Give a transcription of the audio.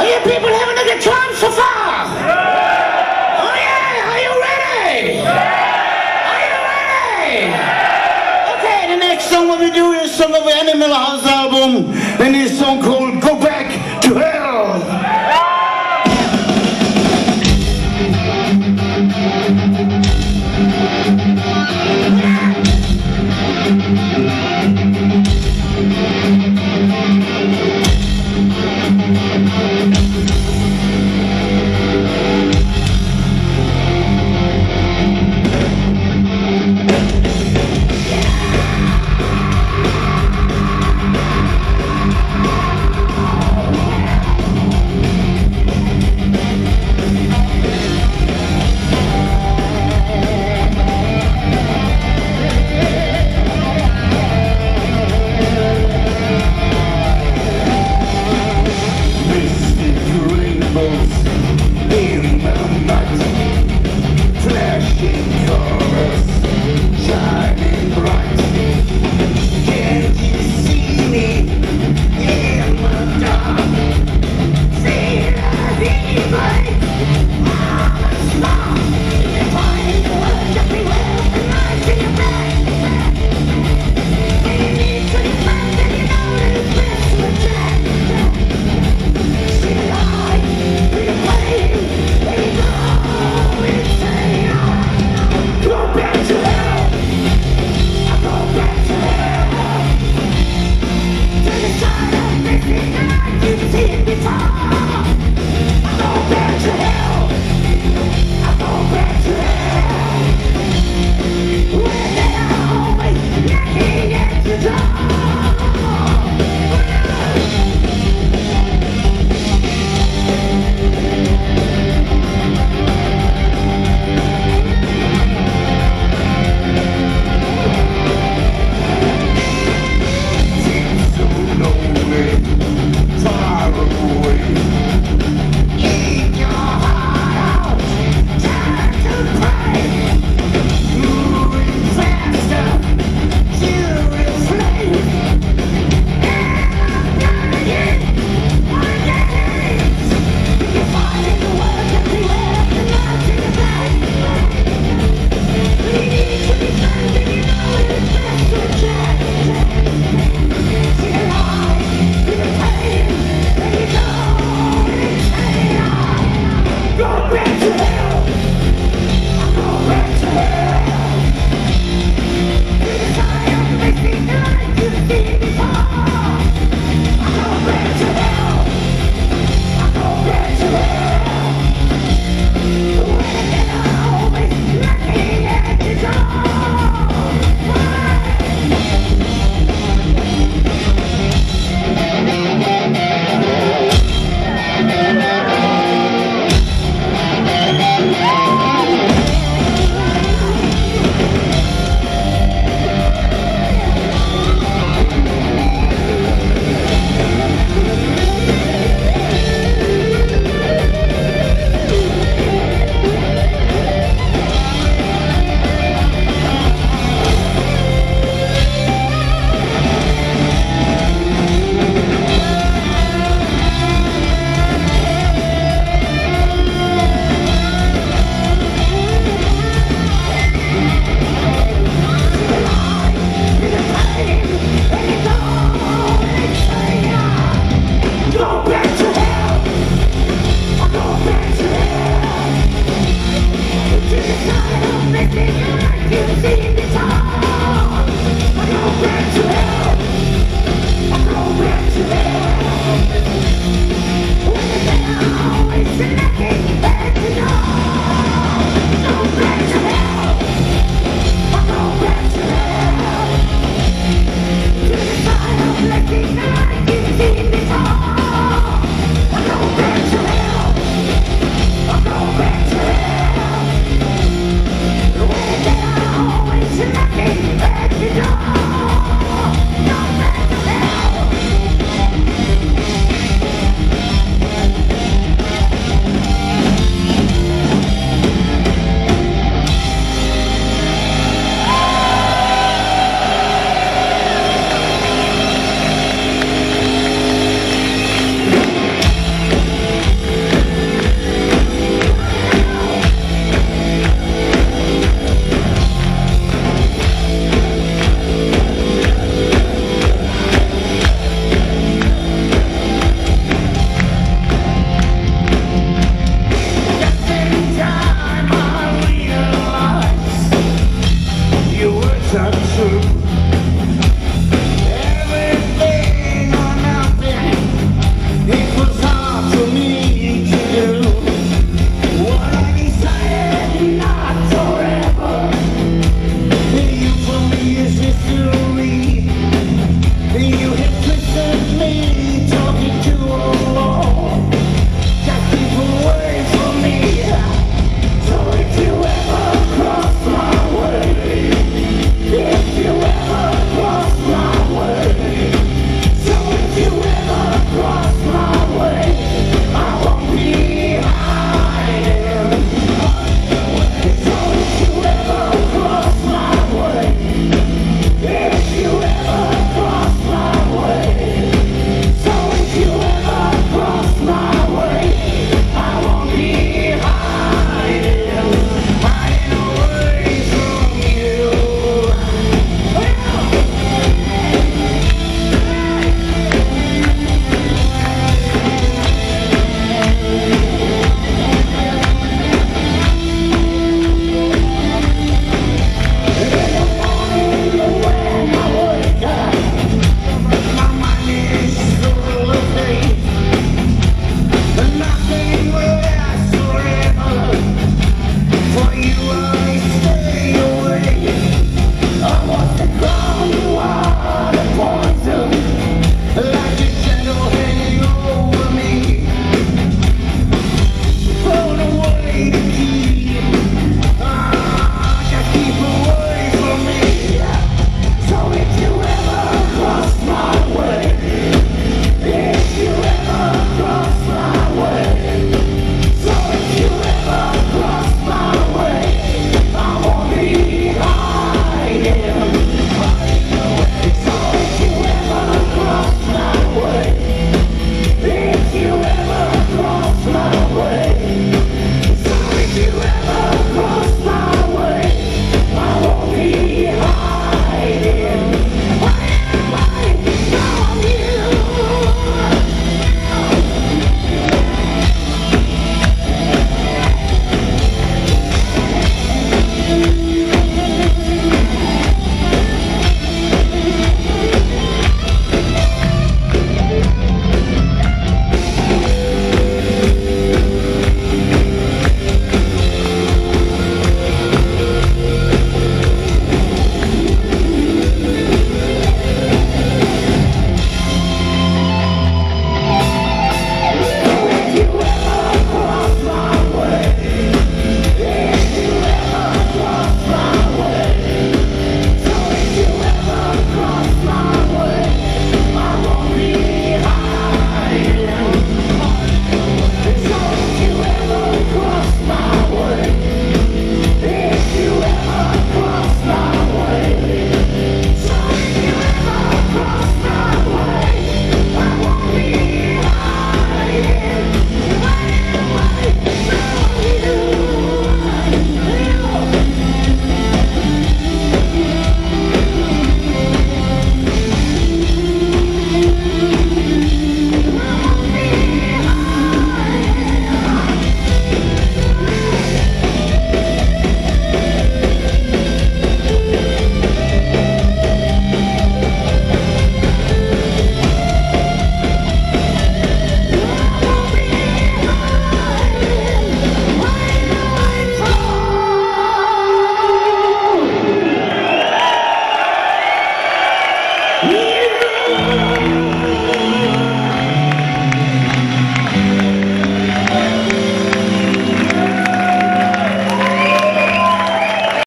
Are you people having a good time so far? Oh yeah, are you ready? Are you ready? Okay, the next song we'll be doing is some of the Animal House album, and this song called